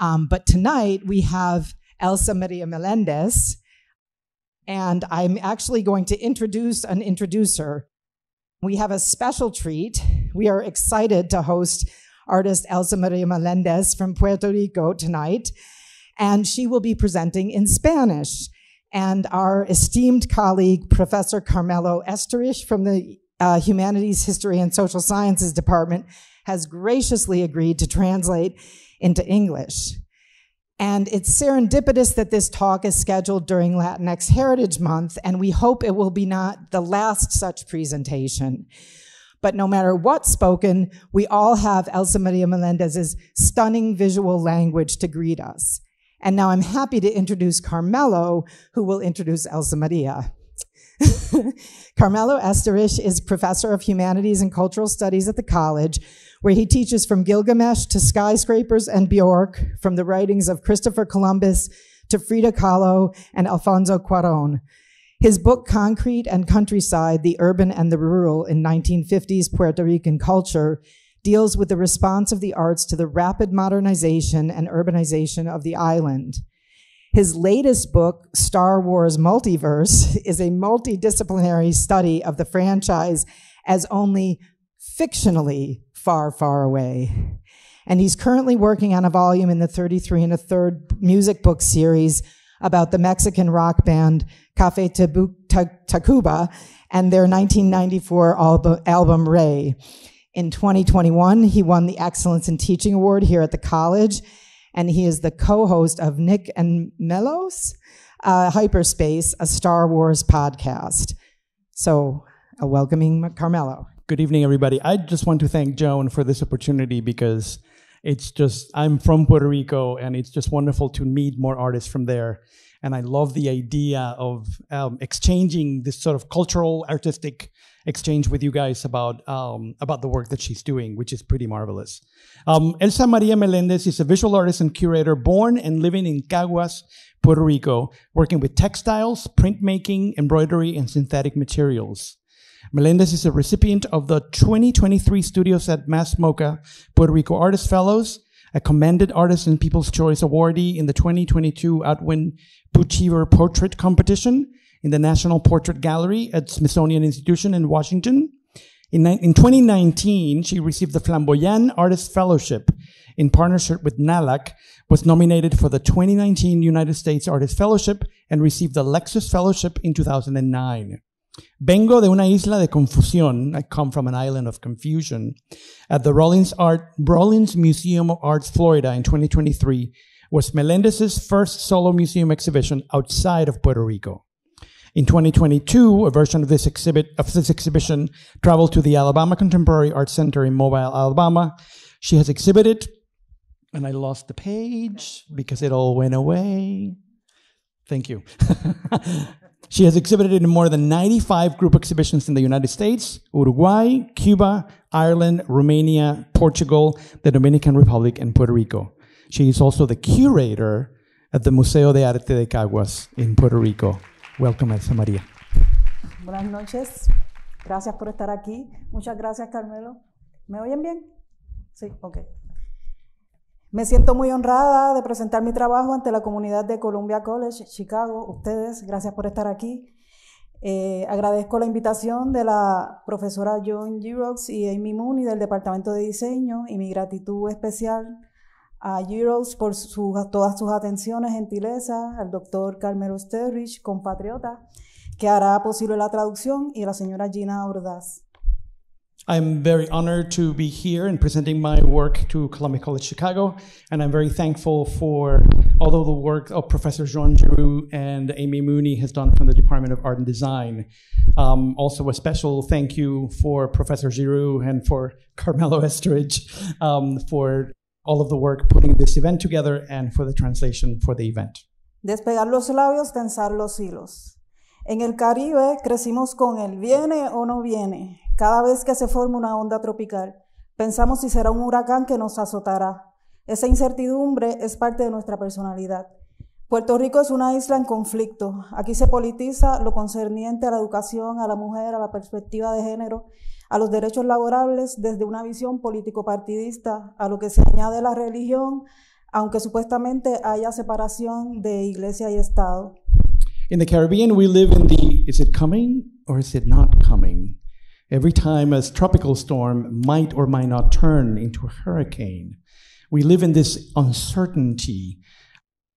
Um, but tonight we have Elsa Maria Melendez, and I'm actually going to introduce an introducer. We have a special treat. We are excited to host artist Elsa Maria Melendez from Puerto Rico tonight, and she will be presenting in Spanish. And our esteemed colleague, Professor Carmelo Esterrich from the uh, Humanities, History, and Social Sciences Department, has graciously agreed to translate into English. And it's serendipitous that this talk is scheduled during Latinx Heritage Month, and we hope it will be not the last such presentation. But no matter what's spoken, we all have Elsa Maria Melendez's stunning visual language to greet us. And now I'm happy to introduce Carmelo, who will introduce Elsa Maria. Carmelo Esterrich is professor of humanities and cultural studies at the college, where he teaches from Gilgamesh to skyscrapers and Bjork, from the writings of Christopher Columbus to Frida Kahlo and Alfonso Cuaron. His book, Concrete and Countryside, The Urban and the Rural in 1950s Puerto Rican Culture, deals with the response of the arts to the rapid modernization and urbanization of the island. His latest book, Star Wars Multiverse, is a multidisciplinary study of the franchise as only fictionally far, far away. And he's currently working on a volume in the 33 and a third music book series about the Mexican rock band Cafe Tacuba and their 1994 album, album Re. In 2021, he won the Excellence in Teaching Award here at the college, and he is the co-host of Nick and Melo's uh, Hyperspace, a Star Wars podcast. So, a welcoming Carmelo. Good evening, everybody. I just want to thank Joan for this opportunity because it's just, I'm from Puerto Rico and it's just wonderful to meet more artists from there. And I love the idea of um, exchanging this sort of cultural, artistic exchange with you guys about um, about the work that she's doing, which is pretty marvelous. Um, Elsa Maria Melendez is a visual artist and curator born and living in Caguas, Puerto Rico, working with textiles, printmaking, embroidery, and synthetic materials. Melendez is a recipient of the 2023 Studios at MASS MoCA Puerto Rico Artist Fellows, a commended artist and People's Choice Awardee in the 2022 Outwin Boochever Portrait Competition, in the National Portrait Gallery at Smithsonian Institution in Washington. In, in 2019, she received the Flamboyant Artist Fellowship in partnership with NALAC, was nominated for the 2019 United States Artist Fellowship and received the Lexus Fellowship in 2009. Vengo de una isla de confusión. I come from an island of confusion. At the Rollins Art, Rollins Museum of Arts, Florida in 2023 was Melendez's first solo museum exhibition outside of Puerto Rico. In 2022, a version of this exhibit of this exhibition traveled to the Alabama Contemporary Art Center in Mobile, Alabama. She has exhibited, and I lost the page because it all went away. Thank you. she has exhibited in more than 95 group exhibitions in the United States, Uruguay, Cuba, Ireland, Romania, Portugal, the Dominican Republic, and Puerto Rico. She is also the curator at the Museo de Arte de Caguas in Puerto Rico. Welcome, Elsa María. Buenas noches. Gracias por estar aquí. Muchas gracias, Carmelo. ¿Me oyen bien? Sí, ok. Me siento muy honrada de presentar mi trabajo ante la comunidad de Columbia College, Chicago. Ustedes, gracias por estar aquí. Eh, agradezco la invitación de la profesora John Girox y Amy Mooney del Departamento de Diseño y mi gratitud especial a Euros por todas sus atenciones, gentileza, al doctor Carmelo Sterrich, compatriota, que hará posible la traducción, y a la señora Gina Ordaz. I'm very honored to be here and presenting my work to Columbia College Chicago, and I'm very thankful for all of the work of Professor Joan Giroux and Amy Mooney has done from the Department of Art and Design. Um, also, a special thank you for Professor Giroux and for Carmelo Estridge um, for all of the work putting this event together and for the translation for the event. Despegar los labios, tensar los hilos. En el Caribe crecimos con el viene o no viene. Cada vez que se forma una onda tropical, pensamos si será un huracán que nos azotará. Esa incertidumbre es parte de nuestra personalidad. Puerto Rico es una isla en conflicto. Aquí se politiza lo concerniente a la educación, a la mujer, a la perspectiva de género a los derechos laborables desde una visión político-partidista, a lo que se añade la religión, aunque supuestamente haya separación de iglesia y Estado. In the Caribbean, we live in the is it coming or is it not coming? Every time a tropical storm might or might not turn into a hurricane. We live in this uncertainty,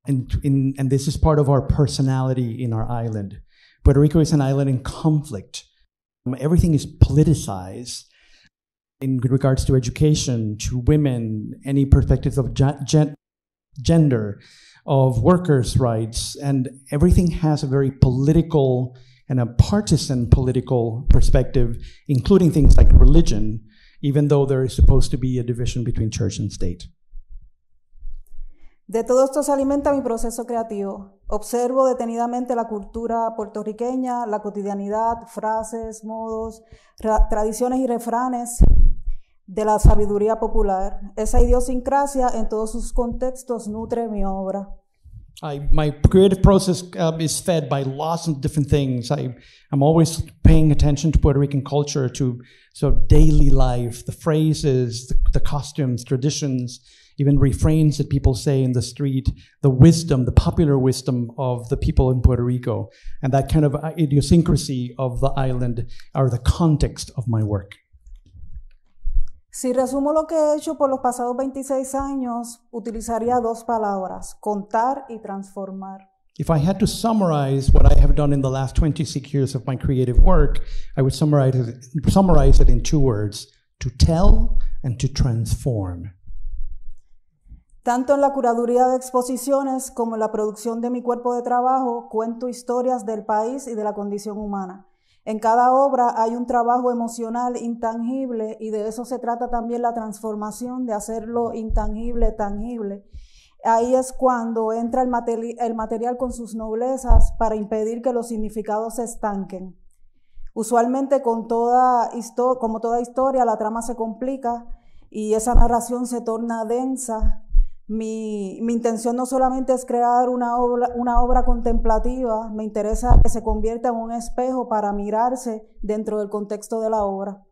and, in, and this is part of our personality in our island. Puerto Rico is an island in conflict. Um, everything is politicized in regards to education, to women, any perspectives of gen- gender, of workers' rights, and everything has a very political and a partisan political perspective, including things like religion, even though there is supposed to be a division between church and state. De todo esto se alimenta mi proceso creativo. Observo detenidamente la cultura puertorriqueña, la cotidianidad, frases, modos, tradiciones y refranes de la sabiduría popular. Esa idiosincrasia en todos sus contextos nutre mi obra. I, my creative process um, is fed by lots of different things. I, I'm always paying attention to Puerto Rican culture, to sort of daily life, the phrases, the, the costumes, traditions, even refrains that people say in the street, the wisdom, the popular wisdom of the people in Puerto Rico, and that kind of idiosyncrasy of the island are the context of my work. Si resumo lo que he hecho por los pasados 26 años, utilizaría dos palabras, contar y transformar. If I had to summarize what I have done in the last 26 years of my creative work, I would summarize it, summarize it in two words, to tell and to transform. Tanto en la curaduría de exposiciones como en la producción de mi cuerpo de trabajo, cuento historias del país y de la condición humana. En cada obra hay un trabajo emocional intangible y de eso se trata también la transformación, de hacerlo intangible, tangible. Ahí es cuando entra el, material con sus noblezas para impedir que los significados se estanquen. Usualmente como toda historia la trama se complica y esa narración se torna densa mi, mi, intención no solamente es crear una obra, una obra contemplativa, me interesa que se convierta en un espejo para mirarse dentro del contexto de la obra.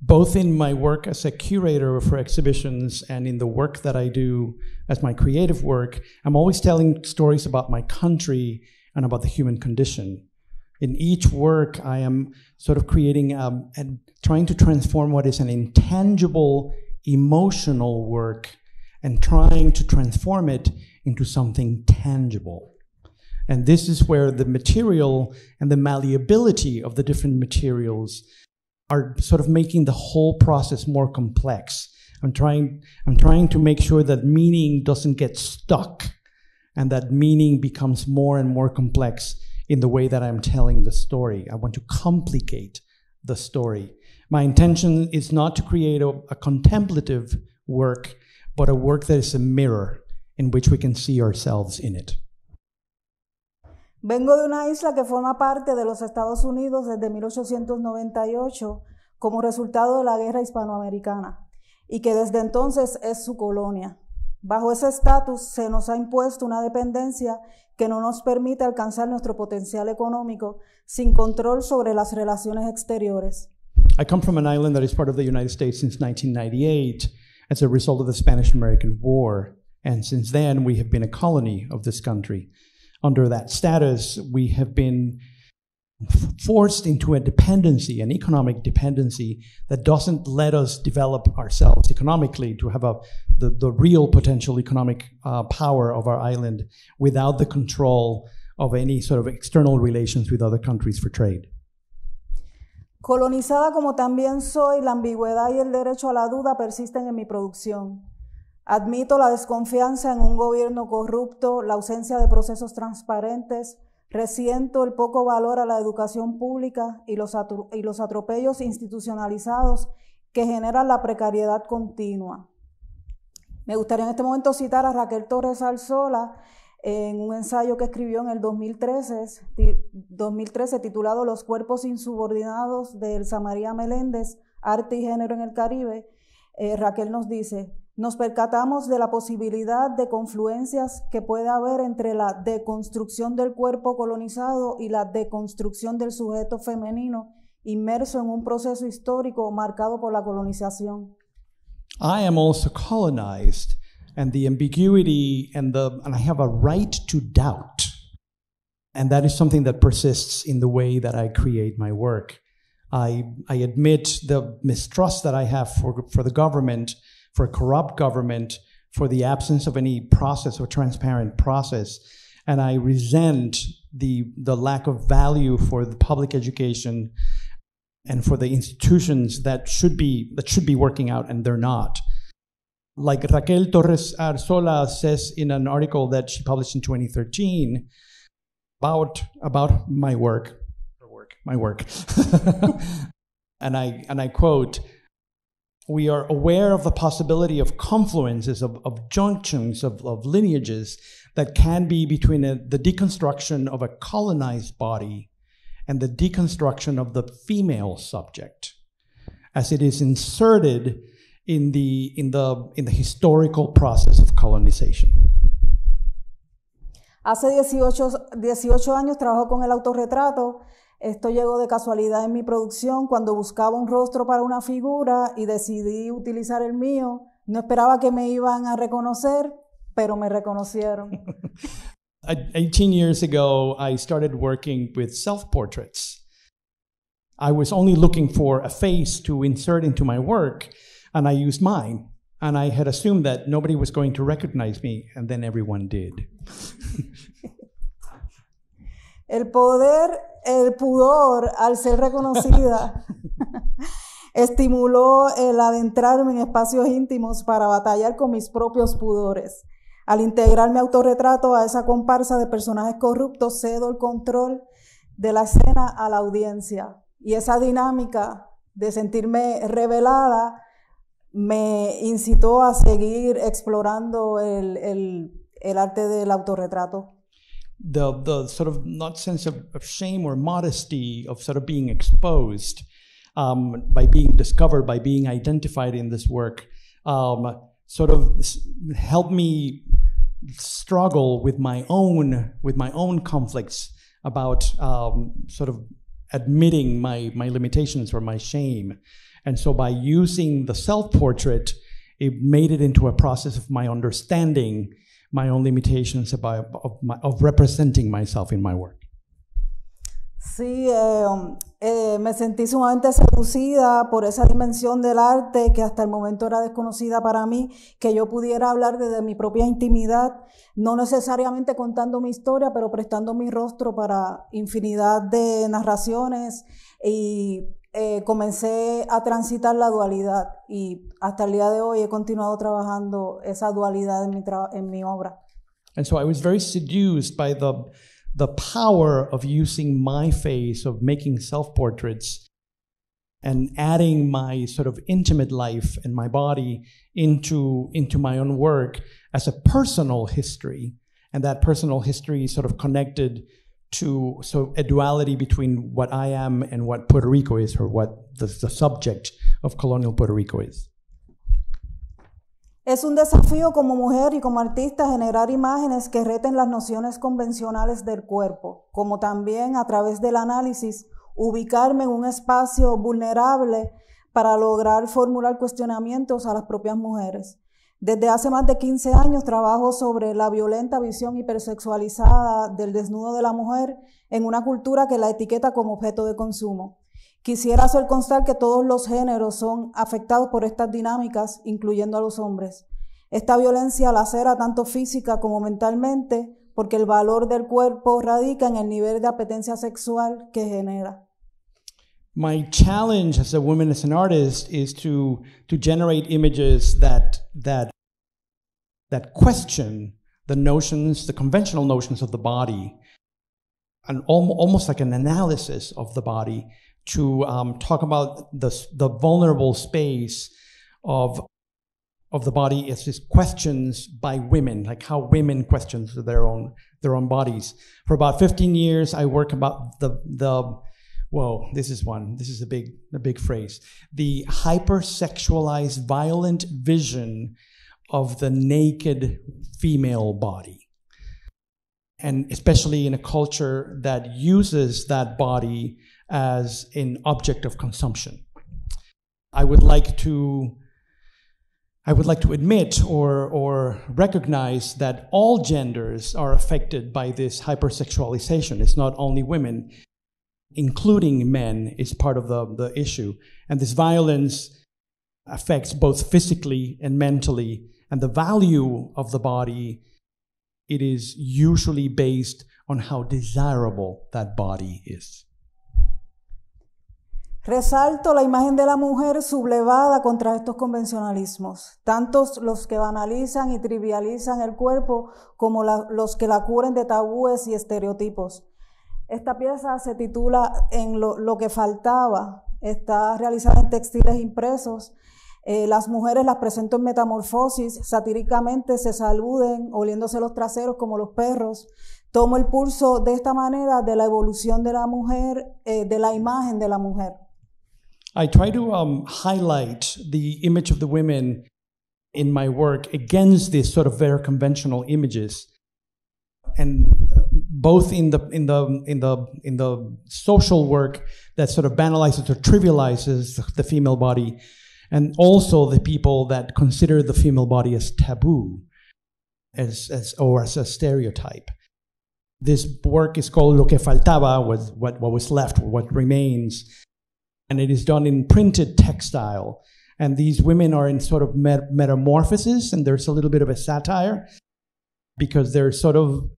Both in my work as a curator for exhibitions and in the work that I do as my creative work, I'm always telling stories about my country and about the human condition. In each work, I am sort of creating um, and trying to transform what is an intangible, emotional work and trying to transform it into something tangible. And this is where the material and the malleability of the different materials are sort of making the whole process more complex. I'm trying, I'm trying to make sure that meaning doesn't get stuck and that meaning becomes more and more complex in the way that I'm telling the story. I want to complicate the story. My intention is not to create a, a contemplative work, but a work that is a mirror in which we can see ourselves in it. Vengo de una isla que forma parte de los Estados Unidos desde 1898 como resultado de la guerra hispanoamericana y que desde entonces es su colonia. Bajo ese estatus se nos ha impuesto una dependencia que no nos permite alcanzar nuestro potencial económico sin control sobre las relaciones exteriores. I come from an island that is part of the United States since 1998 as a result of the Spanish American War. And since then, we have been a colony of this country. Under that status, we have been forced into a dependency, an economic dependency that doesn't let us develop ourselves economically to have a, the, the real potential economic uh, power of our island without the control of any sort of external relations with other countries for trade. Colonizada como también soy, la ambigüedad y el derecho a la duda persisten en mi producción. Admito la desconfianza en un gobierno corrupto, la ausencia de procesos transparentes, resiento el poco valor a la educación pública y los, atropellos institucionalizados que generan la precariedad continua. Me gustaría en este momento citar a Raquel Torres Alzola, en un ensayo que escribió en el 2013, 2013 titulado Los cuerpos insubordinados de Elsa María Meléndez, Arte y Género en el Caribe, eh, Raquel nos dice, nos percatamos de la posibilidad de confluencias que puede haber entre la deconstrucción del cuerpo colonizado y la deconstrucción del sujeto femenino inmerso en un proceso histórico marcado por la colonización. I am also colonized. And the ambiguity and the and I have a right to doubt. And that is something that persists in the way that I create my work. I, I admit the mistrust that I have for, for the government, for a corrupt government, for the absence of any process or transparent process. And I resent the, the lack of value for the public education and for the institutions that should be, that should be working out and they're not. Like Raquel Torres Arzola says in an article that she published in 2013 about, about my work, work, my work. and I, and I quote, we are aware of the possibility of confluences, of, of junctions, of, of lineages that can be between a, the deconstruction of a colonized body and the deconstruction of the female subject. As it is inserted in the, in the, in the historical process of colonization. Hace 18, 18 años trabajo con el autorretrato Esto llegó de casualidad en mi producción cuando buscaba un rostro para una figura y decidí utilizar el mío. No esperaba que me iban a reconocer, pero me reconocieron. 18 years ago, I started working with self portraits. I was only looking for a face to insert into my work, and I used mine. And I had assumed that nobody was going to recognize me, and then everyone did. El poder, el pudor, al ser reconocida, estimuló el adentrarme en espacios íntimos para batallar con mis propios pudores. Al integrar mi autorretrato a esa comparsa de personajes corruptos, cedo el control de la escena a la audiencia. Y esa dinámica de sentirme revelada me incitó a seguir explorando el, el arte del autorretrato. the the sort of not sense of, of shame or modesty of sort of being exposed um, by being discovered by being identified in this work um, sort of helped me struggle with my own with my own conflicts about um, sort of admitting my my limitations or my shame and so by using the self portrait it made it into a process of my understanding my own limitations about, of, my, of representing myself in my work. Sí, eh, um, eh, me sentí sumamente seducida por esa dimensión del arte que hasta el momento era desconocida para mí, que yo pudiera hablar desde mi propia intimidad, no necesariamente contando mi historia, pero prestando mi rostro para infinidad de narraciones y eh, comencé a transitar la dualidad y hasta el día de hoy he continuado trabajando esa dualidad en mi, en mi obra. And so I was very seduced by the, the power of using my face, of making self portraits, and adding my sort of intimate life and my body into, into my own work as a personal history. And that personal history sort of connected to so a duality between what I am and what Puerto Rico is, or what the, the subject of colonial Puerto Rico is. Es un desafío como mujer y como artista generar imágenes que reten las nociones convencionales del cuerpo, como también a través del análisis ubicarme en un espacio vulnerable para lograr formular cuestionamientos a las propias mujeres. Desde hace más de 15 años trabajo sobre la violenta visión hipersexualizada del desnudo de la mujer en una cultura que la etiqueta como objeto de consumo. Quisiera hacer constar que todos los géneros son afectados por estas dinámicas, incluyendo a los hombres. Esta violencia lacera tanto física como mentalmente porque el valor del cuerpo radica en el nivel de apetencia sexual que genera. My challenge as a woman as an artist is to to generate images that that that question the notions the conventional notions of the body and almost like an analysis of the body to um, talk about the, the vulnerable space of of the body as just questions by women, like how women question their own their own bodies. For about 15 years, I work about the the whoa, this is one. This is a big, a big phrase. The hypersexualized, violent vision of the naked female body. And especially in a culture that uses that body as an object of consumption. I would like to I would like to admit or, or recognize that all genders are affected by this hypersexualization. It's not only women, including men, is part of the, the issue. And this violence affects both physically and mentally. And the value of the body, it is usually based on how desirable that body is. Resalto la imagen de la mujer sublevada contra estos convencionalismos, tantos los que banalizan y trivializan el cuerpo como la, los que la cubren de tabúes y estereotipos. Esta pieza se titula En lo, que faltaba, está realizada en textiles impresos. Eh, las mujeres las presento en metamorfosis, satíricamente se saluden, oliéndose los traseros como los perros. Tomo el pulso de esta manera de la evolución de la mujer, eh, de la imagen de la mujer. I try to um, highlight the image of the women in my work against these sort of very conventional images, and both in the in the in the in the social work that sort of banalizes or trivializes the female body, and also the people that consider the female body as taboo, as as or as a stereotype. This work is called Lo que faltaba, was what, what was left, what remains and it is done in printed textile. And these women are in sort of met- metamorphosis, and there's a little bit of a satire because they're sort of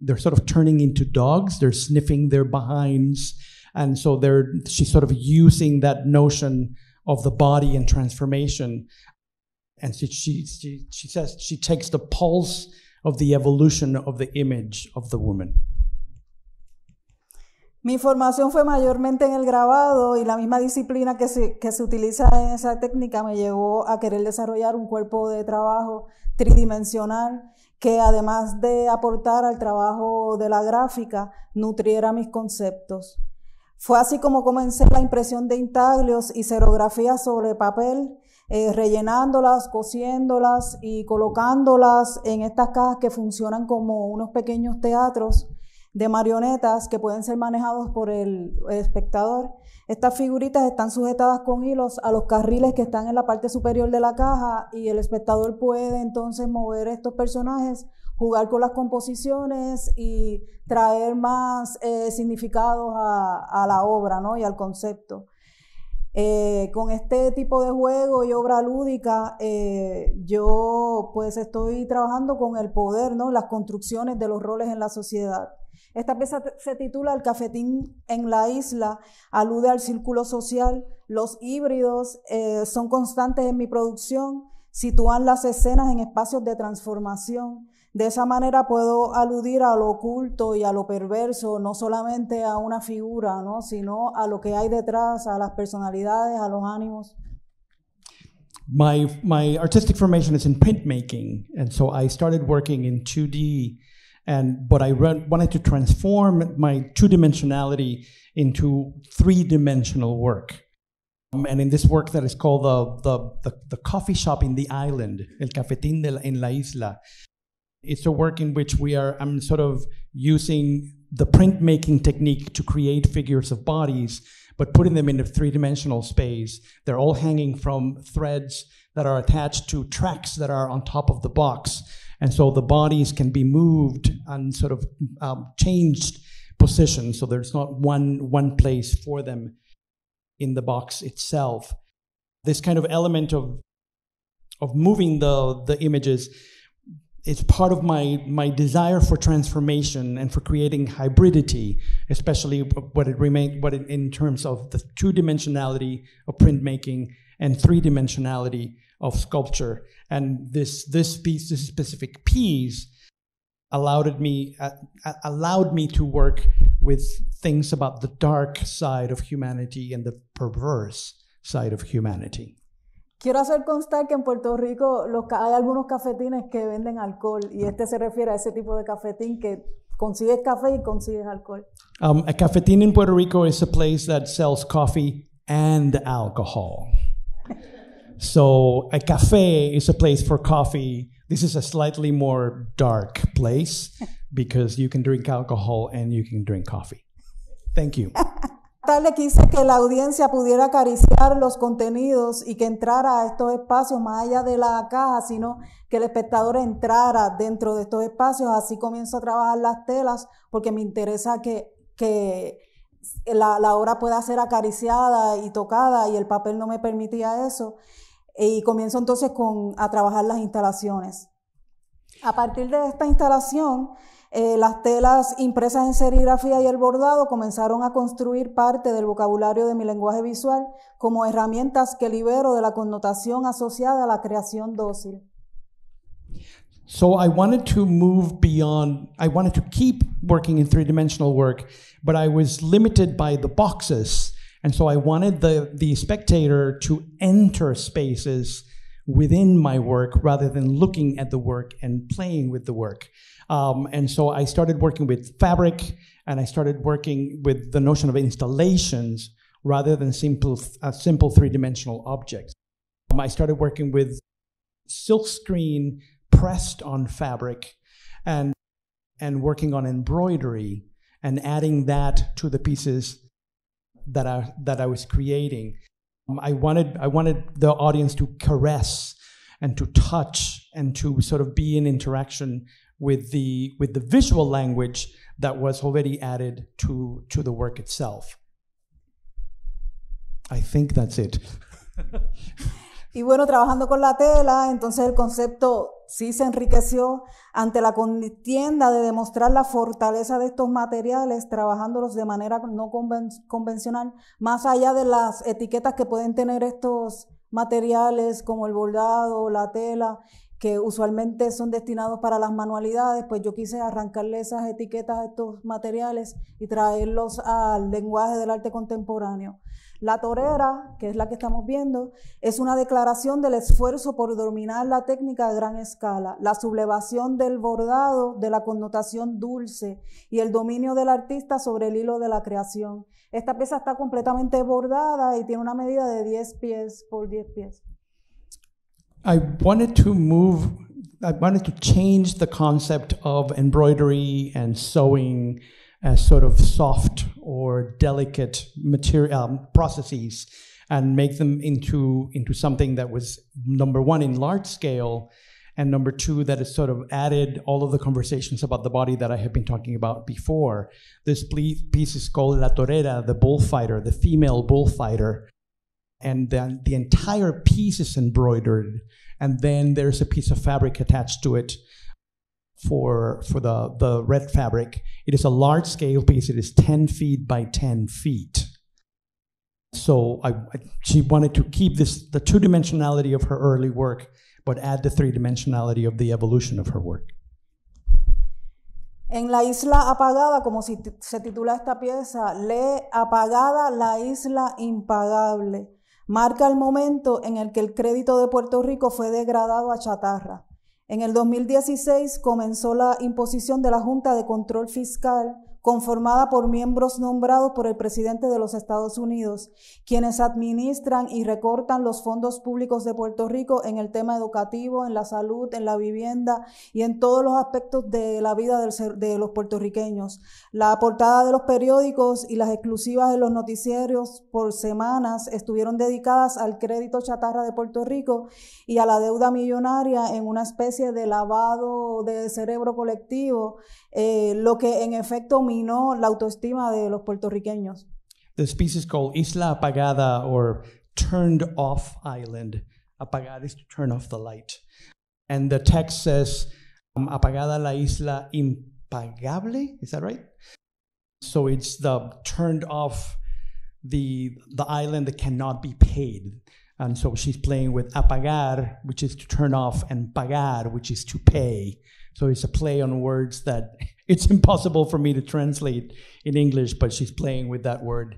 they're sort of turning into dogs. They're sniffing their behinds, and so they're she's sort of using that notion of the body and transformation. And she, she, she, she says she takes the pulse of the evolution of the image of the woman. Mi formación fue mayormente en el grabado y la misma disciplina que se, que se utiliza en esa técnica me llevó a querer desarrollar un cuerpo de trabajo tridimensional que además de aportar al trabajo de la gráfica, nutriera mis conceptos. Fue así como comencé la impresión de intaglios y serografías sobre papel, eh, rellenándolas, cosiéndolas y colocándolas en estas cajas que funcionan como unos pequeños teatros de marionetas que pueden ser manejados por el espectador. Estas figuritas están sujetadas con hilos a los carriles que están en la parte superior de la caja y el espectador puede entonces mover estos personajes, jugar con las composiciones y traer más eh, significados a, la obra ¿no? y al concepto. Eh, con este tipo de juego y obra lúdica, eh, yo pues estoy trabajando con el poder, ¿no? las construcciones de los roles en la sociedad. Esta pieza se titula El cafetín en la isla, alude al círculo social. Los híbridos eh, son constantes en mi producción, sitúan las escenas en espacios de transformación. De esa manera puedo aludir a lo oculto y a lo perverso, no solamente a una figura, ¿no? sino a lo que hay detrás, a las personalidades, a los ánimos. My, my artistic formation is in printmaking, and so I started working in 2D And but I wanted to transform my two dimensionality into three dimensional work. Um, and in this work that is called the, the, the, the, coffee shop in the island, El Cafetín de la, en la Isla, it's a work in which we are, I'm sort of using the printmaking technique to create figures of bodies, but putting them in a three dimensional space. They're all hanging from threads that are attached to tracks that are on top of the box. And so the bodies can be moved and sort of um, changed positions. So there's not one, one place for them in the box itself. This kind of element of, of moving the, the images is part of my, my desire for transformation and for creating hybridity, especially what it remain, what it, in terms of the two dimensionality of printmaking and three dimensionality of sculpture. And this, this piece, this specific piece, allowed me, uh, allowed me to work with things about the dark side of humanity and the perverse side of humanity. Quiero hacer constar que en Puerto Rico los, hay algunos cafetines que venden alcohol y este se refiere a ese tipo de cafetín que consigues café y consigues alcohol. Um, a cafetín in Puerto Rico is a place that sells coffee and alcohol. So a cafe is a place for coffee. This is a slightly more dark place because you can drink alcohol and you can drink coffee. Thank you. tarde quise que la audiencia pudiera acariciar los contenidos y que entrara a estos espacios más allá de la caja, sino que el espectador entrara dentro de estos espacios. Así comienzo a trabajar las telas porque me interesa que, que la, la obra pueda ser acariciada y tocada y el papel no me permitía eso. Y comienzo entonces con, a trabajar las instalaciones. A partir de esta instalación, eh, las telas impresas en serigrafía y el bordado comenzaron a construir parte del vocabulario de mi lenguaje visual como herramientas que libero de la connotación asociada a la creación dócil. So I wanted to move beyond, I wanted to keep working in three dimensional work, but I was limited by the boxes. And so I wanted the, the spectator to enter spaces within my work rather than looking at the work and playing with the work. Um, and so I started working with fabric and I started working with the notion of installations rather than simple, uh, simple three dimensional objects. Um, I started working with silk screen pressed on fabric and, and working on embroidery and adding that to the pieces that I, that I was creating. Um, I, wanted, I wanted the audience to caress and to touch and to sort of be in interaction with the with the visual language that was already added to to the work itself. I think that's it. y bueno, trabajando con la tela, entonces el concepto sí se enriqueció ante la contienda de demostrar la fortaleza de estos materiales, trabajándolos de manera no conven convencional, más allá de las etiquetas que pueden tener estos materiales como el bordado, la tela que usualmente son destinados para las manualidades, pues yo quise arrancarle esas etiquetas a estos materiales y traerlos al lenguaje del arte contemporáneo. La torera, que es la que estamos viendo, es una declaración del esfuerzo por dominar la técnica a gran escala, la sublevación del bordado, de la connotación dulce y el dominio del artista sobre el hilo de la creación. Esta pieza está completamente bordada y tiene una medida de 10 pies por 10 pies. I wanted to move, I wanted to change the concept of embroidery and sewing as sort of soft or delicate material um, processes and make them into, into something that was number one in large scale and number two that is sort of added all of the conversations about the body that i have been talking about before. This piece is called la torera the bullfighter the female bullfighter. And then the entire piece is embroidered. And then there's a piece of fabric attached to it for for the the red fabric it is a large scale piece it is 10 feet by 10 feet so I, I, she wanted to keep this the two dimensionality of her early work but add the three dimensionality of the evolution of her work En la isla apagada, como se titula esta pieza, lee apagada la isla impagable. marca el momento en el que el crédito de Puerto Rico fue degradado a chatarra. En el 2016 comenzó la imposición de la Junta de Control Fiscal conformada por miembros nombrados por el presidente de los Estados Unidos, quienes administran y recortan los fondos públicos de Puerto Rico en el tema educativo, en la salud, en la vivienda y en todos los aspectos de la vida de los puertorriqueños. La portada de los periódicos y las exclusivas de los noticieros por semanas estuvieron dedicadas al crédito chatarra de Puerto Rico y a la deuda millonaria en una especie de lavado de cerebro colectivo, eh, lo que en efecto dominó la autoestima de los puertorriqueños. The species called Isla Apagada or turned off island. Apagada is to turn off the light. And the text says, um, Apagada la isla impagable. Is that right? So it's the turned off the the island that cannot be paid. And so she's playing with apagar, which is to turn off, and pagar, which is to pay. So it's a play on words that it's impossible for me to translate in English, but she's playing with that word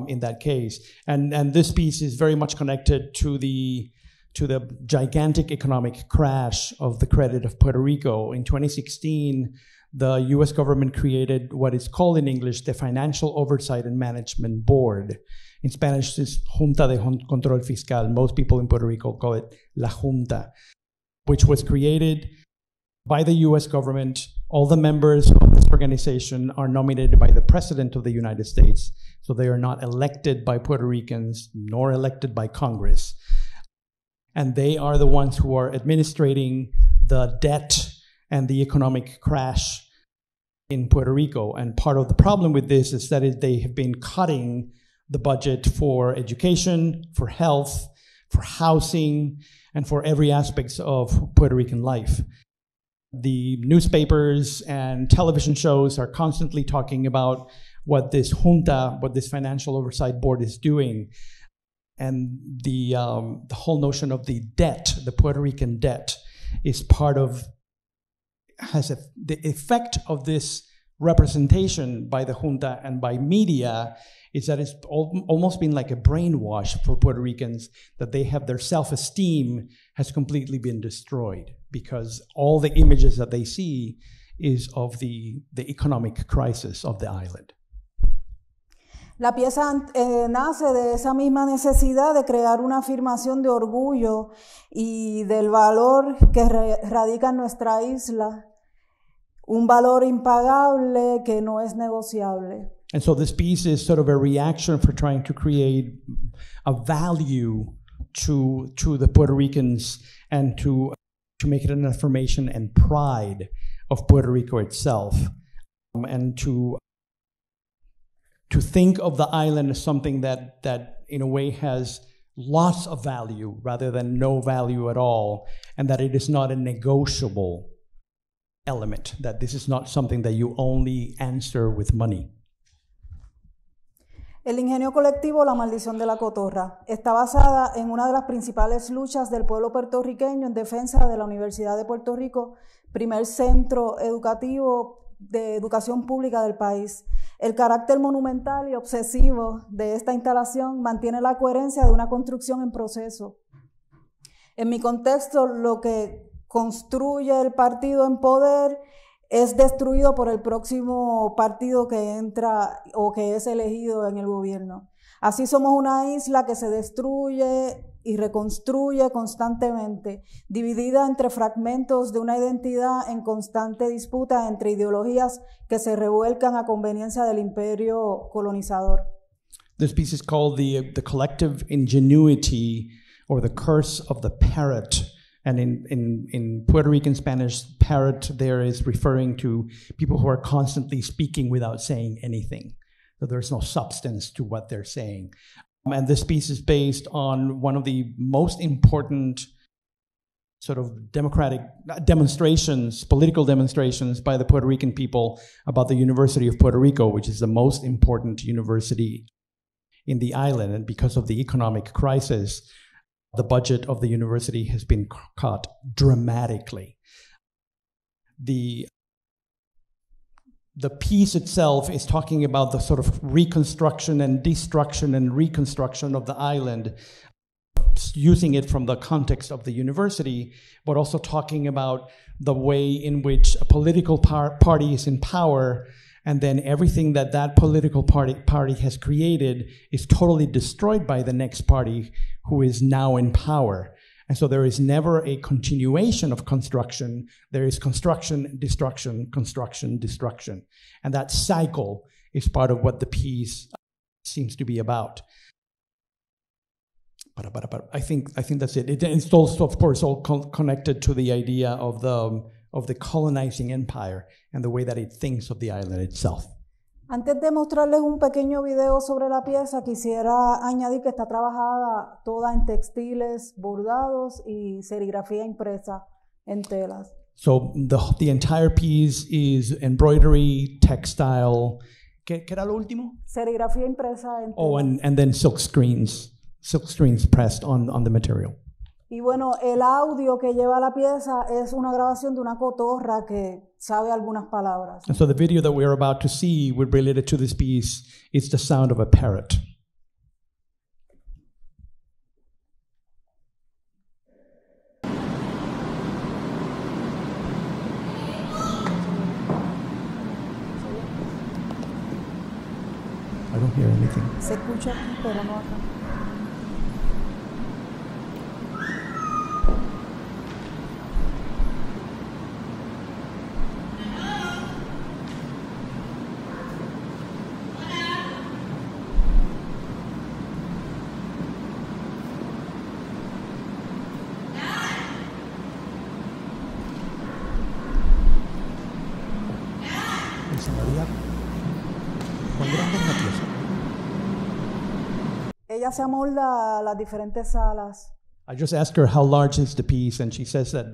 um, in that case. And and this piece is very much connected to the to the gigantic economic crash of the credit of Puerto Rico in 2016. The U.S. government created what is called in English the Financial Oversight and Management Board. In Spanish, it's Junta de Control Fiscal. Most people in Puerto Rico call it La Junta, which was created by the US government All the members of this organization are nominated by the President of the United States, so they are not elected by Puerto Ricans nor elected by Congress. And they are the ones who are administrating the debt and the economic crash in Puerto Rico. And part of the problem with this is that they have been cutting the budget for education, for health, for housing, and for every aspect of Puerto Rican life. The newspapers and television shows are constantly talking about what this junta, what this financial oversight board is doing. And the, um, the whole notion of the debt, the Puerto Rican debt, is part of has a, the effect of this representation by the junta and by media is that it's al- almost been like a brainwash for Puerto Ricans that they have their self-esteem has completely been destroyed because all the images that they see is of the, the economic crisis of the island. La pieza eh, nace de esa misma necesidad de crear una afirmación de orgullo y del valor que radica en nuestra isla, un valor impagable que no es negociable. And so this piece is sort of a reaction for trying to create a value to to the Puerto Ricans and to to make it an affirmation and pride of Puerto Rico itself, um, and to to think of the island as something that, that in a way has lots of value rather than no value at all, and that it is not a negotiable element, that this is not something that you only answer with money. El ingenio colectivo La maldición de la cotorra está basada en una de las principales luchas del pueblo puertorriqueño en defensa de la Universidad de Puerto Rico, primer centro educativo de educación pública del país. El carácter monumental y obsesivo de esta instalación mantiene la coherencia de una construcción en proceso. En mi contexto, lo que construye el partido en poder es destruido por el próximo partido que entra o que es elegido en el gobierno. Así somos una isla que se destruye y reconstruye constantemente, dividida entre fragmentos de una identidad en constante disputa entre ideologías que se revuelcan a conveniencia del imperio colonizador. This piece is called the, the collective ingenuity or the curse of the parrot. And in, in, in Puerto Rican Spanish, parrot there is referring to people who are constantly speaking without saying anything. So there's no substance to what they're saying. And this piece is based on one of the most important sort of democratic uh, demonstrations, political demonstrations by the Puerto Rican people about the University of Puerto Rico, which is the most important university in the island. And because of the economic crisis, the budget of the university has been cut dramatically. The the piece itself is talking about the sort of reconstruction and destruction and reconstruction of the island, using it from the context of the university, but also talking about the way in which a political par- party is in power and then everything that that political party, party has created is totally destroyed by the next party who is now in power. And so there is never a continuation of construction. There is construction, destruction, construction, destruction. And that cycle is part of what the piece seems to be about. But, but, but I think I think that's it. it it's also, of course, all co- connected to the idea of the um, of the colonizing empire and the way that it thinks of the island itself. Antes de mostrarles un pequeño video sobre la pieza, quisiera añadir que está trabajada toda en textiles, bordados y serigrafía impresa en telas. So the, the entire piece is embroidery, textile. ¿Qué, qué era lo último? Serigrafía impresa en telas. Oh, and, and then silk screens, silk screens pressed on, on the material. Y bueno, el audio que lleva la pieza es una grabación de una cotorra que sabe algunas palabras. And so the video that we're about to see, would related to this piece, is the sound of a parrot. I don't hear anything. Se escucha, pero no acá. señoría, ¿cuán grande es la pieza? Ella se amolda a las diferentes salas. I just asked her how large is the piece, and she says that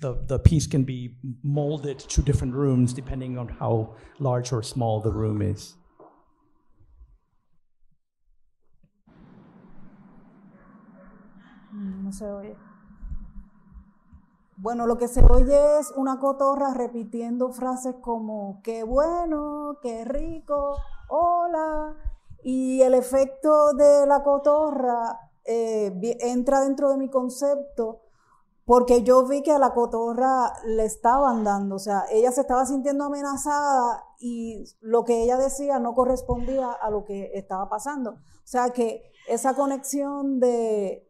the, the piece can be molded to different rooms depending on how large or small the room is. Mm, No se oye. Bueno, lo que se oye es una cotorra repitiendo frases como qué bueno, qué rico, hola. Y el efecto de la cotorra eh, entra dentro de mi concepto porque yo vi que a la cotorra le estaban dando, o sea, ella se estaba sintiendo amenazada y lo que ella decía no correspondía a lo que estaba pasando. O sea que esa conexión de,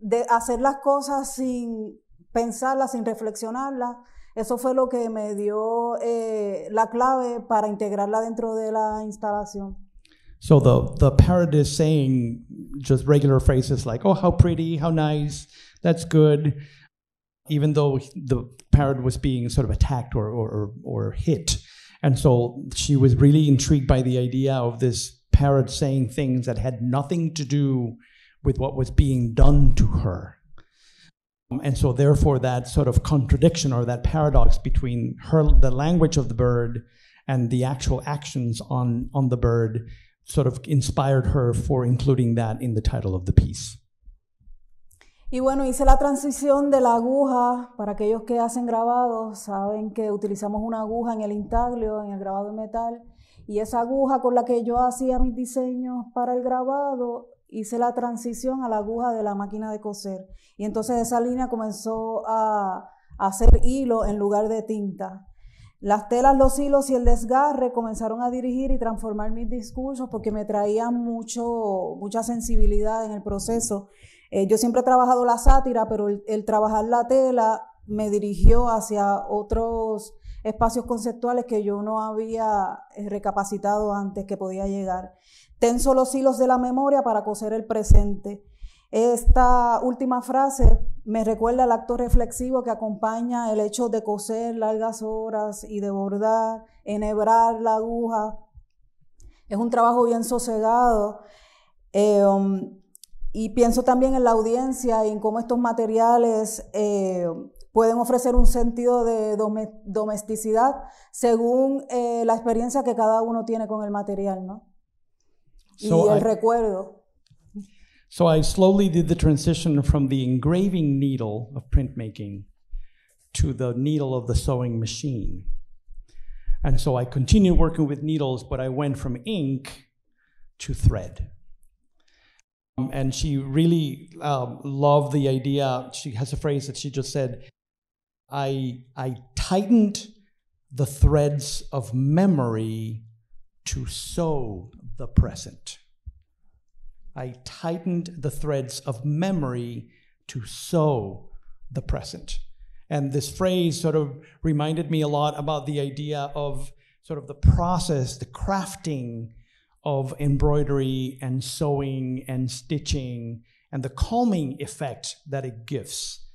de hacer las cosas sin pensarlas, sin reflexionarlas, eso fue lo que me dio eh, la clave para integrarla dentro de la instalación. So the, the parrot is saying just regular phrases like, oh, how pretty, how nice, that's good, even though the parrot was being sort of attacked or, or, or hit. And so she was really intrigued by the idea of this parrot saying things that had nothing to do with what was being done to her. And so, therefore, that sort of contradiction or that paradox between her, the language of the bird, and the actual actions on, on the bird sort of inspired her for including that in the title of the piece. Y bueno, hice la transición de la aguja, para aquellos que hacen grabados, saben que utilizamos una aguja en el intaglio, en el grabado de metal, y esa aguja con la que yo hacía mis diseños para el grabado, hice la transición a la aguja de la máquina de coser. Y entonces esa línea comenzó a, a hacer hilo en lugar de tinta. Las telas, los hilos y el desgarre comenzaron a dirigir y transformar mis discursos porque me traían mucho, mucha sensibilidad en el proceso. Eh, yo siempre he trabajado la sátira, pero el, el trabajar la tela me dirigió hacia otros espacios conceptuales que yo no había eh, recapacitado antes que podía llegar. Tenso los hilos de la memoria para coser el presente. Esta última frase me recuerda al acto reflexivo que acompaña el hecho de coser largas horas y de bordar, enhebrar la aguja. Es un trabajo bien sosegado. Eh, um, y pienso también en la audiencia y en cómo estos materiales eh, pueden ofrecer un sentido de dome- domesticidad según eh, la experiencia que cada uno tiene con el material, ¿no? Y el I- recuerdo. So I slowly did the transition from the engraving needle of printmaking to the needle of the sewing machine. And so I continued working with needles, but I went from ink to thread. Um, and she really um, loved the idea. She has a phrase that she just said I, I tightened the threads of memory to sew the present. I tightened the threads of memory to sew the present. And this phrase sort of reminded me a lot about the idea of sort of the process, the crafting of embroidery and sewing and stitching and the calming effect that it gives.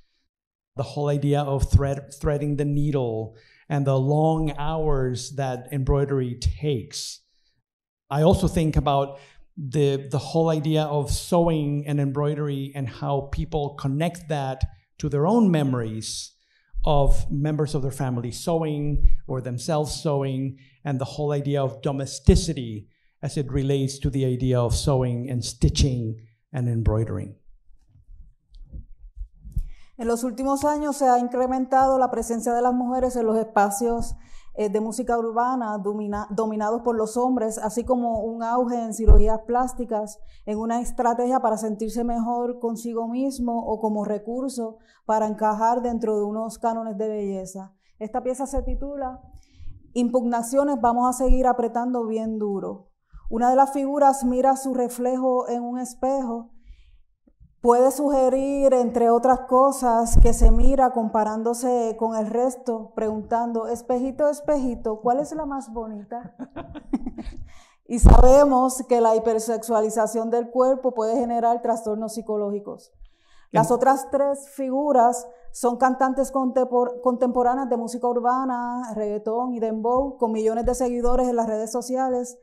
The whole idea of thread, threading the needle and the long hours that embroidery takes. I also think about the the whole idea of sewing and embroidery and how people connect that to their own memories of members of their family sewing or themselves sewing and the whole idea of domesticity as it relates to the idea of sewing and stitching and embroidering. En los últimos años se ha incrementado la presencia de las mujeres en los espacios de música urbana domina- dominados por los hombres, así como un auge en cirugías plásticas, en una estrategia para sentirse mejor consigo mismo o como recurso para encajar dentro de unos cánones de belleza. Esta pieza se titula Impugnaciones, vamos a seguir apretando bien duro. Una de las figuras mira su reflejo en un espejo Puede sugerir, entre otras cosas, que se mira comparándose con el resto, preguntando, espejito, espejito, ¿cuál es la más bonita? y sabemos que la hipersexualización del cuerpo puede generar trastornos psicológicos. Las otras tres figuras son cantantes contempor- contemporáneas de música urbana, reggaetón y dembow, con millones de seguidores en las redes sociales.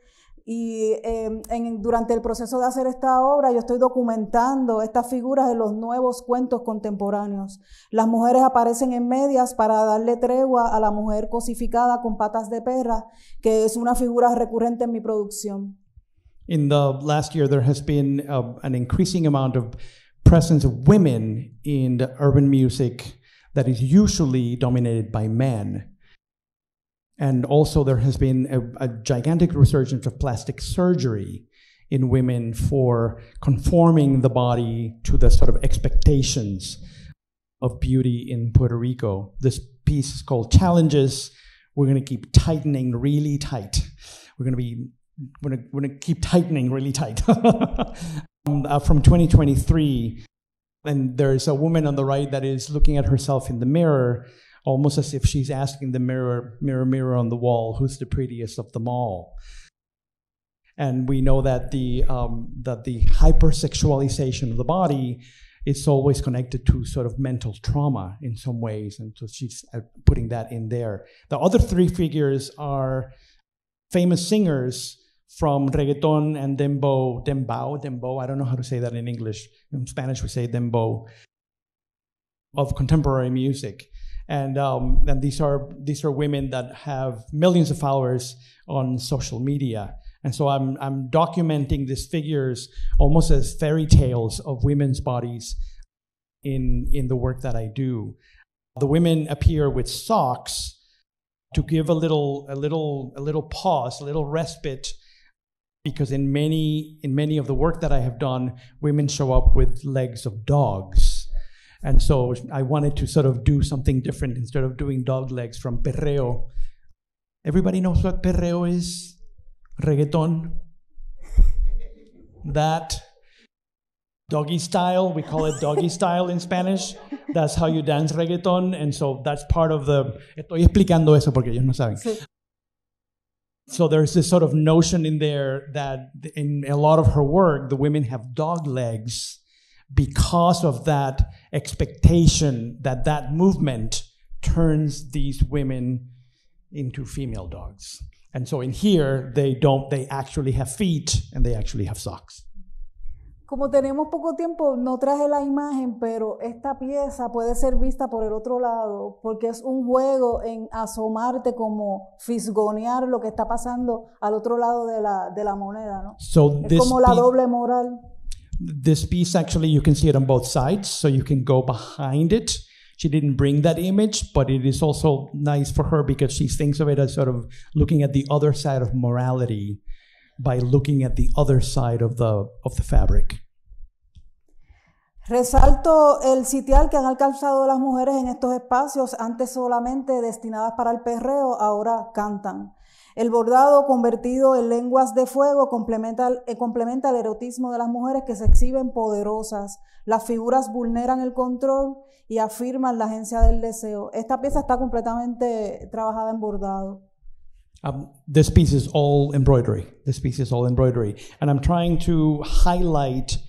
Y eh, en- durante el proceso de hacer esta obra, yo estoy documentando estas figuras en los nuevos cuentos contemporáneos. Las mujeres aparecen en medias para darle tregua a la mujer cosificada con patas de perra, que es una figura recurrente en mi producción. In the last year, there has been uh, an increasing amount of presence of women in the urban music that is usually dominated by men. And also, there has been a, a gigantic resurgence of plastic surgery in women for conforming the body to the sort of expectations of beauty in Puerto Rico. This piece is called Challenges. We're going to keep tightening really tight. We're going to be we're gonna, we're gonna keep tightening really tight. Um, uh, from 2023, and there's a woman on the right that is looking at herself in the mirror, almost as if she's asking the mirror, mirror, mirror on the wall, who's the prettiest of them all? And we know that the um, that the hypersexualization of the body is always connected to sort of mental trauma in some ways, and so she's uh, putting that in there. The other three figures are famous singers from reggaeton and dembow, dembao, dembow. I don't know how to say that in English. In Spanish, we say dembow of contemporary music, and um, and these are these are women that have millions of followers on social media. And so I'm I'm documenting these figures almost as fairy tales of women's bodies in in the work that I do. The women appear with socks to give a little a little a little pause, a little respite because in many in many of the work that I have done, women show up with legs of dogs. And so I wanted to sort of do something different instead of doing dog legs from perreo. Everybody knows what perreo is? Reggaeton. That doggy style, we call it doggy style in Spanish. That's how you dance reggaeton. And so that's part of the. Estoy explicando eso porque ellos no saben. Sí. So there's this sort of notion in there that in a lot of her work, the women have dog legs because of that expectation that that movement turns these women into female dogs. And so in here, they don't, they actually have feet and they actually have socks. Como tenemos poco tiempo, no traje la imagen, pero esta pieza puede ser vista por el otro lado, porque es un juego en asomarte como fisgonear lo que está pasando al otro lado de la, de la moneda, ¿no? So Es this, como la doble moral. This piece actually, you can see it on both sides. So you can go behind it. She didn't bring that image, but it is also nice for her because she thinks of it as sort of looking at the other side of morality by looking at the other side of the of the fabric. Resalto el sitial que han alcanzado las mujeres en estos espacios, antes solamente destinadas para el perreo, ahora cantan. El bordado convertido en lenguas de fuego complementa, eh, complementa el erotismo de las mujeres que se exhiben poderosas. Las figuras vulneran el control y afirman la agencia del deseo. Esta pieza está completamente trabajada en bordado. Um, this piece is all embroidery. This piece is all embroidery, and I'm trying to highlight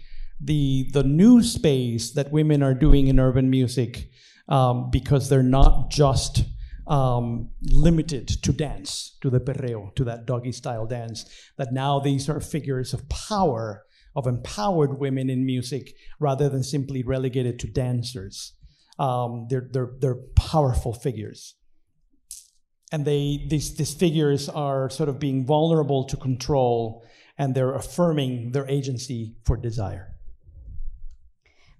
the the new space that women are doing in urban music um, because they're not just um, limited to dance, to the perreo, to that doggy style dance. That now these are figures of power, of empowered women in music, rather than simply relegated to dancers. Um, they're they're they're powerful figures and they these these figures are sort of being vulnerable to control and they're affirming their agency for desire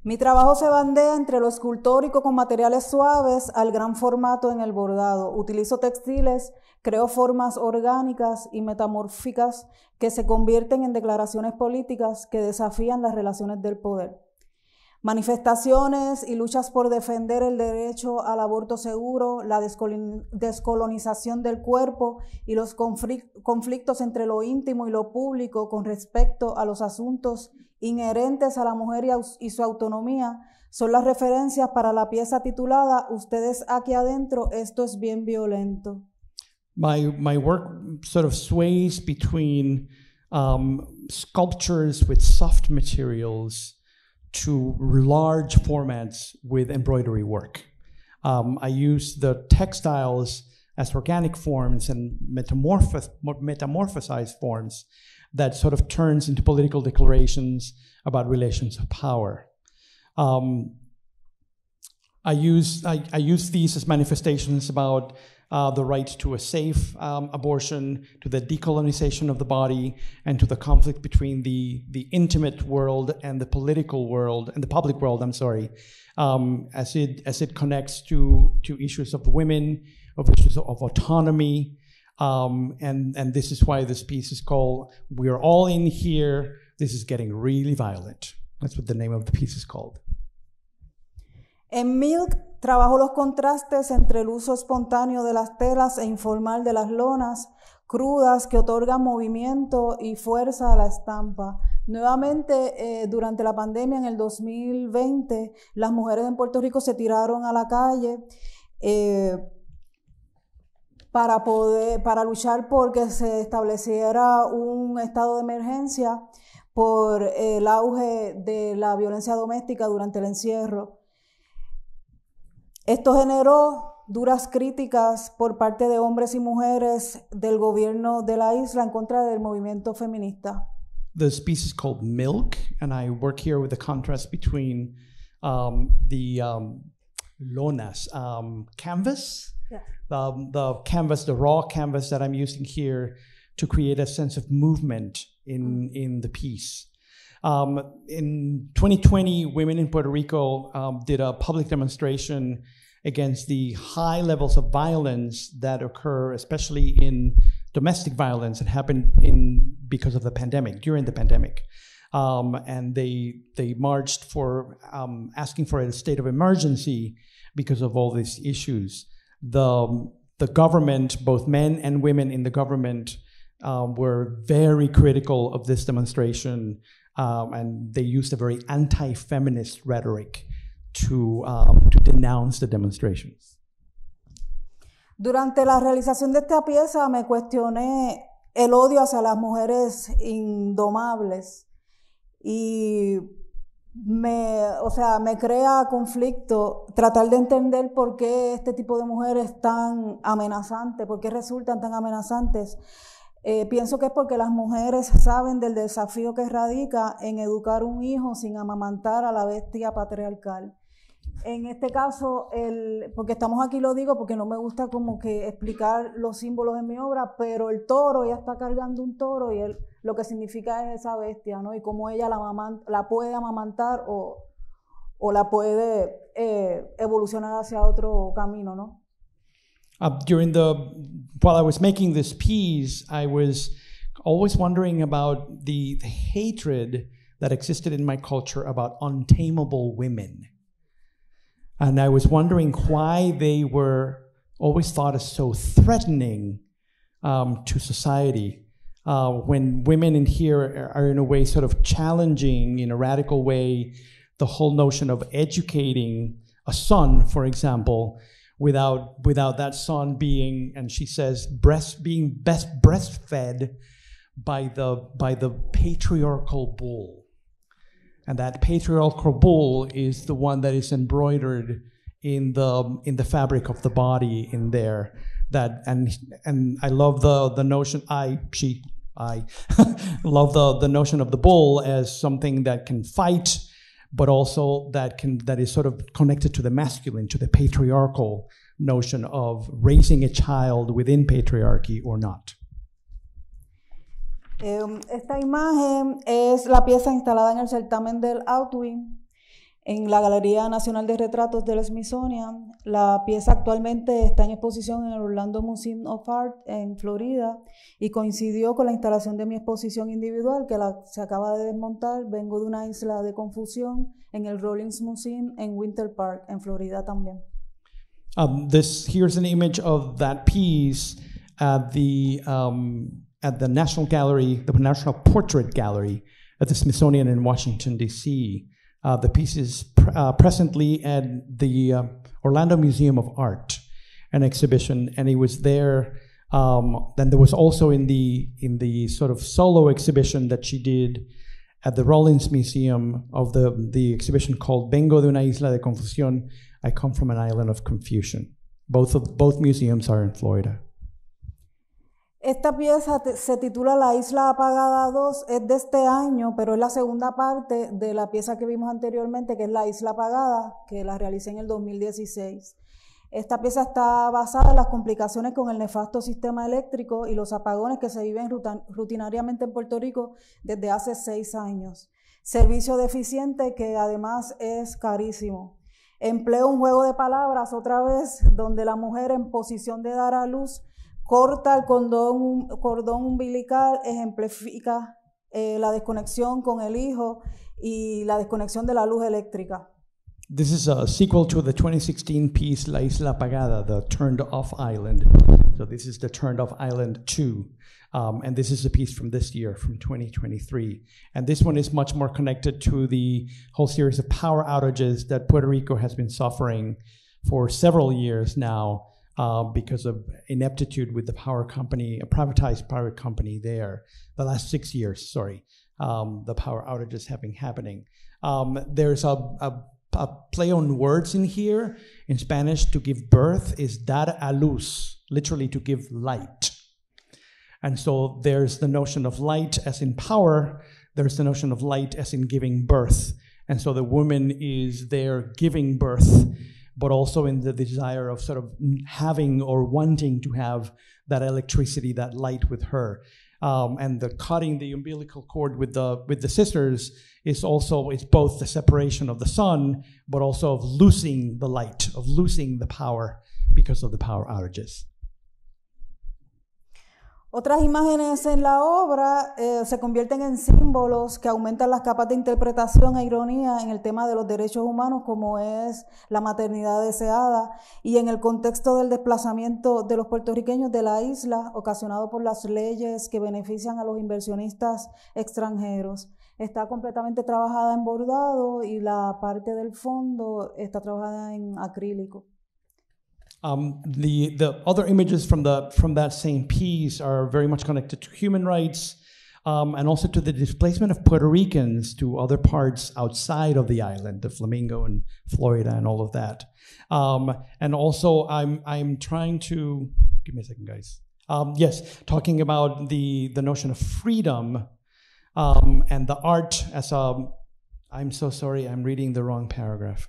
Mi trabajo se bandea entre lo escultórico con materiales suaves al gran formato en el bordado. Utilizo textiles, creo formas orgánicas y metamórficas que se convierten en declaraciones políticas que desafían las relaciones del poder. Manifestaciones y luchas por defender el derecho al aborto seguro, la descolonización del cuerpo y los conflic- conflictos entre lo íntimo y lo público con respecto a los asuntos inherentes a la mujer y, su autonomía son las referencias para la pieza titulada Ustedes aquí adentro, esto es bien violento. my my work sort of sways between um, sculptures with soft materials to large formats with embroidery work. Um, I use the textiles as organic forms and metamorphos- metamorphosized forms that sort of turns into political declarations about relations of power. Um, I use I, I, use these as manifestations about uh, the right to a safe um, abortion, to the decolonization of the body, and to the conflict between the the intimate world and the political world and the public world. I'm sorry, um, as it as it connects to to issues of women, of issues of autonomy, um, and, and this is why this piece is called All in Here. This is Getting Really Violent. That's what the name of the piece is called. En Milk trabajo los contrastes entre el uso espontáneo de las telas e informal de las lonas crudas que otorgan movimiento y fuerza a la estampa. Nuevamente, eh, durante la pandemia en el 2020, las mujeres en Puerto Rico se tiraron a la calle. Eh, para, poder, para luchar por que se estableciera un estado de emergencia por el auge de la violencia doméstica durante el encierro. Esto generó duras críticas por parte de hombres y mujeres del gobierno de la isla en contra del movimiento feminista. The species is called milk, and I work here with the contrast between um, the um, lonas, um, canvas, um, the canvas, the raw canvas that I'm using here to create a sense of movement in, in the piece. Um, in 2020, women in Puerto Rico um, did a public demonstration against the high levels of violence that occur, especially in domestic violence that happened in because of the pandemic, during the pandemic. Um, and they they marched for um, asking for a state of emergency because of all these issues the, the government, both men and women in the government, um, were very critical of this demonstration, um, and they used a very anti-feminist rhetoric to, um, to denounce the demonstrations. Durante la realización de esta pieza me cuestioné el odio hacia las mujeres indomables y me, o sea, me crea conflicto tratar de entender por qué este tipo de mujeres tan amenazantes, por qué resultan tan amenazantes. Eh, pienso que es porque las mujeres saben del desafío que radica en educar un hijo sin amamantar a la bestia patriarcal. En este caso, el, porque estamos aquí, lo digo porque no me gusta como que explicar los símbolos en mi obra, pero el toro, ella está cargando un toro y él, lo que significa es esa bestia, ¿no? Y cómo ella la, la puede amamantar o, o la puede eh, evolucionar hacia otro camino, ¿no? Uh, during the, while I was making this piece, I was always wondering about the, the hatred that existed in my culture about untamable women. And I was wondering why they were always thought as so threatening um, to society. Uh, when women in here are, in a way sort of challenging in a radical way the whole notion of educating a son, for example, without without that son being, and she says, breast being best breastfed by the by the patriarchal bull. And that patriarchal bull is the one that is embroidered in the in the fabric of the body in there. That and and I love the the notion I she I love the the notion of the bull as something that can fight, but also that can that is sort of connected to the masculine, to the patriarchal notion of raising a child within patriarchy or not. Esta imagen es la pieza instalada en el certamen del Outwin en la Galería Nacional de Retratos del Smithsonian. La pieza actualmente está en exposición en el Orlando Museum of Art en Florida y coincidió con la instalación de mi exposición individual que la, se acaba de desmontar. Vengo de una isla de confusión en el Rollins Museum en Winter Park en Florida también. Um, this here's an image of that piece at the um, at the National Gallery, the National Portrait Gallery at the Smithsonian in Washington, D.C. Uh, the piece is pr- uh, presently at the uh, Orlando Museum of Art, an exhibition, and it was there. Um, then there was also in the in the sort of solo exhibition that she did at the Rollins Museum of the, the exhibition called Vengo de una isla de confusión. I come from an island of confusion. Both, of, both museums are in Florida. Esta pieza se titula La Isla Apagada 2, es de este año, pero es la segunda parte de la pieza que vimos anteriormente, que es La Isla Apagada, que la realicé en el 2016. Esta pieza está basada en las complicaciones con el nefasto sistema eléctrico y los apagones que se viven rutinariamente en Puerto Rico desde hace seis años. Servicio deficiente que además es carísimo. Empleo un juego de palabras otra vez donde la mujer en posición de dar a luz corta el cordón, umbilical, ejemplifica eh, la desconexión con el hijo y la desconexión de la luz eléctrica. This is a sequel to the 2016 piece La Isla Apagada, the Turned Off Island. So this is the Turned Off Island 2. Um, and this is a piece from this year, from 2023. And this one is much more connected to the whole series of power outages that Puerto Rico has been suffering for several years now uh, because of ineptitude with the power company, a privatized power company there. The last six years, sorry, um, the power outages have been happening. Um, there's a, a, a play on words in here. In Spanish, to give birth is dar a luz, literally to give light. And so there's the notion of light as in power, there's the notion of light as in giving birth. And so the woman is there giving birth, but also in the desire of sort of having or wanting to have that electricity, that light with her. Um, and the cutting the umbilical cord with the with the sisters is also it's both the separation of the son, but also of losing the light, of losing the power because of the power outages. Otras imágenes en la obra eh, se convierten en símbolos que aumentan las capas de interpretación e ironía en el tema de los derechos humanos, como es la maternidad deseada, y en el contexto del desplazamiento de los puertorriqueños de la isla, ocasionado por las leyes que benefician a los inversionistas extranjeros. Está completamente trabajada en bordado y la parte del fondo está trabajada en acrílico. Um, the the other images from the from that same piece are very much connected to human rights, um, and also to the displacement of Puerto Ricans to other parts outside of the island, the Flamingo and Florida and all of that. Um, and also, I'm I'm trying to give me a second, guys. Um, yes, talking about the the notion of freedom um, and the art as a. I'm so sorry, I'm reading the wrong paragraph.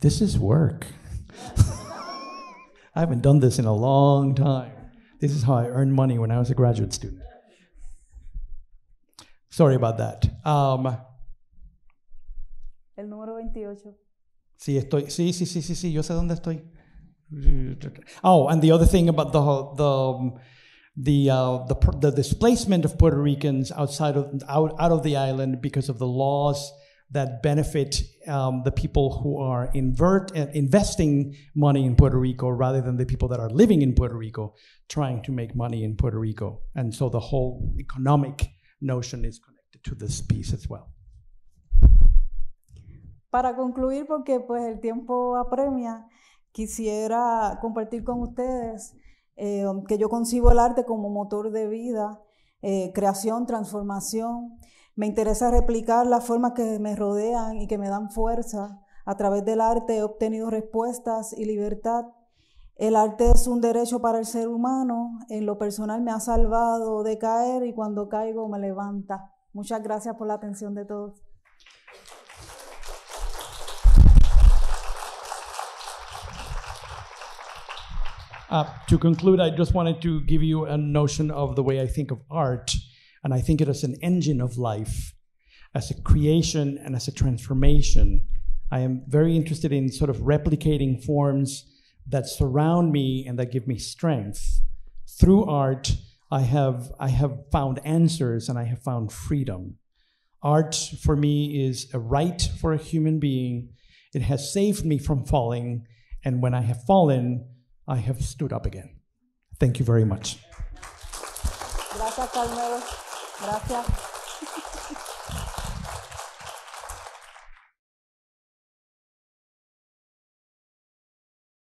This is work. I haven't done this in a long time. This is how I earned money when I was a graduate student. Sorry about that. Um, El número 28. sí, estoy, sí, sí, sí, sí, sí, yo sé dónde estoy. Oh, and the other thing about the the the uh, the, the displacement of Puerto Ricans outside of out, out of the island because of the laws that benefit um, the people who are invert uh, investing money in Puerto Rico rather than the people that are living in Puerto Rico trying to make money in Puerto Rico. And so the whole economic notion is connected to this piece as well. Para concluir, porque pues el tiempo apremia, quisiera compartir con ustedes eh, que yo concibo el arte como motor de vida, eh, creación, transformación. Me interesa replicar las formas que me rodean y que me dan fuerza. A través del arte he obtenido respuestas y libertad. El arte es un derecho para el ser humano. En lo personal me ha salvado de caer y cuando caigo me levanta. Muchas gracias por la atención de todos. Uh, to conclude, I just wanted to give you a notion of the way I think of art, and I think it is an engine of life, as a creation and as a transformation. I am very interested in sort of replicating forms that surround me and that give me strength. Through art, I have, I have found answers and I have found freedom. Art for me is a right for a human being. It has saved me from falling, and when I have fallen, I have stood up again. Thank you very much. Gracias. Gracias.